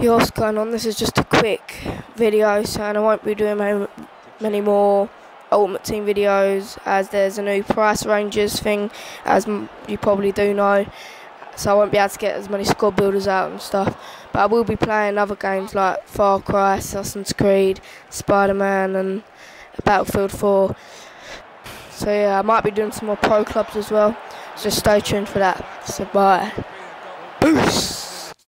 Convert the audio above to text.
Yo, what's going on? This is just a quick video, so and I won't be doing many, many more Ultimate Team videos as there's a new price ranges thing, as you probably do know. So I won't be able to get as many squad builders out and stuff. But I will be playing other games like Far Cry, Assassin's Creed, Spider-Man, and Battlefield 4. So yeah, I might be doing some more pro clubs as well. So stay tuned for that. So bye.